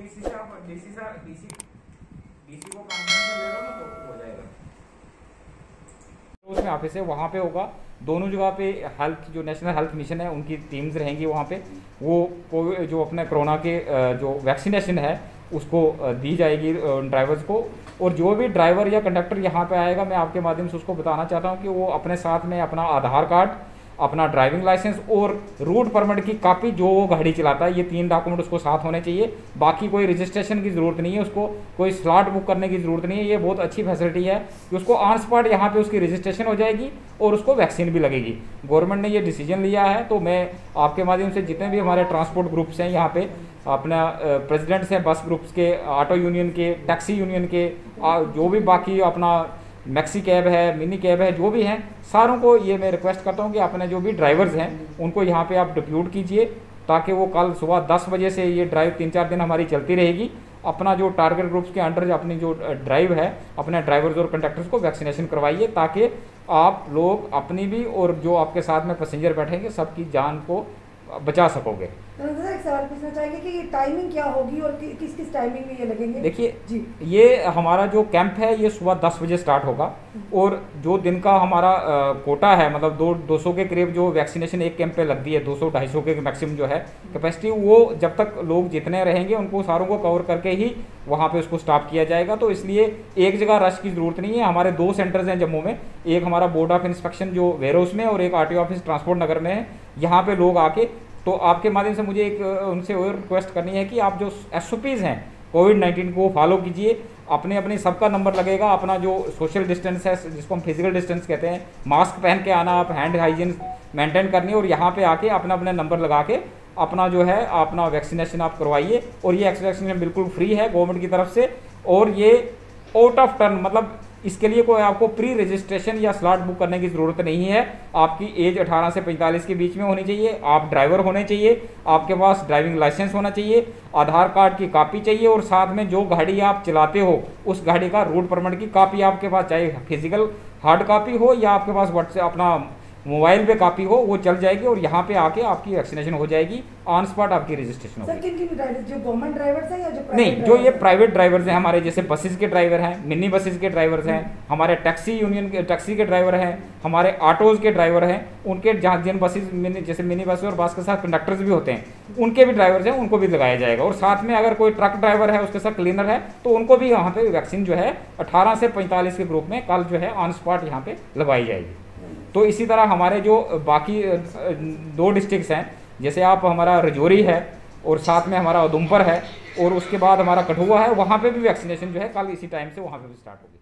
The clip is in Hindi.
डीसी से आप डीसी से डीसी डीसी को कॉन्फ्रेंस में ले लो ना तो हो जाएगा। उसमें ऑफ़िस है, वहाँ पे होगा। दोनों जगह पे हेल्थ जो नेशनल हेल्थ मिशन है, उनकी टीम्स रहेंगी वहाँ पे। वो कोविड जो अपने कोरोना के जो वैक्सीनेशन है, उसको दी जाएगी ड्राइवर्स को। और जो भी ड्राइवर या कंडक्टर यहाँ पे आएगा, मैं आपके माध्यम से उसको बताना चाहता हूँ कि वो अपने साथ में अपना आधार कार्ड अपना ड्राइविंग लाइसेंस और रूट परमिट की कॉपी जो वो गाड़ी चलाता है, ये तीन डॉक्यूमेंट उसको साथ होने चाहिए। बाकी कोई रजिस्ट्रेशन की ज़रूरत नहीं है, उसको कोई स्लॉट बुक करने की ज़रूरत नहीं है। ये बहुत अच्छी फैसिलिटी है कि उसको ऑन स्पॉट यहाँ पे उसकी रजिस्ट्रेशन हो जाएगी और उसको वैक्सीन भी लगेगी। गवर्नमेंट ने ये डिसीज़न लिया है तो मैं आपके माध्यम से जितने भी हमारे ट्रांसपोर्ट ग्रुप्स हैं यहाँ पे, अपना प्रेसिडेंट्स हैं बस ग्रुप्स के ऑटो यूनियन के टैक्सी यूनियन के जो भी बाकी अपना मैक्सी कैब है मिनी कैब है, जो भी हैं, सारों को ये मैं रिक्वेस्ट करता हूँ कि अपने जो भी ड्राइवर्स हैं, उनको यहाँ पे आप डिप्यूट कीजिए, ताकि वो कल सुबह 10 बजे से ये ड्राइव तीन चार दिन हमारी चलती रहेगी। अपना जो टारगेट ग्रुप्स के अंडर अपनी जो ड्राइव है, अपने ड्राइवर्स और कंडक्टर्स को वैक्सीनेशन करवाइए, ताकि आप लोग अपनी भी और जो आपके साथ में पैसेंजर बैठेंगे, सबकी जान को बचा सकोगे। तो एक सवाल पूछना चाहेंगे कि टाइमिंग क्या होगी और कि, किस किस टाइमिंग में ये लगेंगे? देखिए जी। ये हमारा जो कैंप है ये सुबह दस बजे स्टार्ट होगा और जो दिन का हमारा कोटा है मतलब दो दो सौ के करीब जो वैक्सीनेशन एक कैंप पे लगती है दो सौ ढाई सौ के मैक्सिमम जो है कैपेसिटी वो जब तक लोग जितने रहेंगे उनको सारों को कवर करके ही वहाँ पे उसको स्टॉप किया जाएगा। तो इसलिए एक जगह रश की ज़रूरत नहीं है। हमारे दो सेंटर्स हैं जम्मू में एक हमारा बोर्ड ऑफ़ इंस्पेक्शन जो वेरोस में और एक आर ऑफ़िस ट्रांसपोर्ट नगर में है। यहाँ पे लोग आके तो आपके माध्यम से मुझे एक, उनसे और रिक्वेस्ट करनी है कि आप जो एस हैं कोविड नाइन्टीन को फॉलो कीजिए। अपने अपने सबका नंबर लगेगा, अपना जो सोशल डिस्टेंस है, जिसको हम फ़िज़िकल डिस्टेंस कहते हैं मास्क पहन के आना, आप हैंड हाइजीन मेंटेन करनी और यहाँ पे आके अपना अपना नंबर लगा के अपना जो है, अपना वैक्सीनेशन आप करवाइए। और ये वैक्सीनेशन बिल्कुल फ्री है गवर्नमेंट की तरफ़ से। और ये आउट ऑफ़ टर्न मतलब इसके लिए कोई आपको प्री रजिस्ट्रेशन या स्लॉट बुक करने की ज़रूरत नहीं है। आपकी एज 18 से 45 के बीच में होनी चाहिए। आप ड्राइवर होने चाहिए। आपके पास ड्राइविंग लाइसेंस होना चाहिए। आधार कार्ड की कॉपी चाहिए और साथ में जो गाड़ी आप चलाते हो, उस गाड़ी का रूट परमिट की कापी आपके पास, चाहे फ़िज़िकल हार्ड कापी हो या आपके पास व्हाट्सएप अपना मोबाइल पे कॉपी हो वो चल जाएगी और यहाँ पे आके आपकी वैक्सीनेशन हो जाएगी। ऑन स्पॉट आपकी रजिस्ट्रेशन होगी किन किन ड्राइवर जो गवर्नमेंट ड्राइवर्स हैं या जो नहीं जो ये प्राइवेट ड्राइवर्स हैं हमारे जैसे बसेस के ड्राइवर हैं मिनी बसेस के ड्राइवर्स हैं हमारे टैक्सी यूनियन के टैक्सी के ड्राइवर हैं हमारे ऑटोज के ड्राइवर हैं उनके जहाँ जिन बसेज जैसे मिनी बस और बस के साथ कंडक्टर्स भी होते हैं उनके भी ड्राइवर्स हैं उनको भी लगाया जाएगा। और साथ में अगर कोई ट्रक ड्राइवर है उसके साथ क्लीनर है तो उनको भी यहाँ पे वैक्सीन जो है अठारह से पैंतालीस के ग्रुप में कल जो है ऑन स्पॉट यहाँ पे लगवाई जाएगी। तो इसी तरह हमारे जो बाकी दो डिस्ट्रिक्स हैं, जैसे आप, हमारा रजौरी है, और साथ में हमारा उधमपुर है, और उसके बाद हमारा कठुआ है, वहाँ पे भी वैक्सीनेशन जो है कल इसी टाइम से वहाँ पे भी स्टार्ट होगी।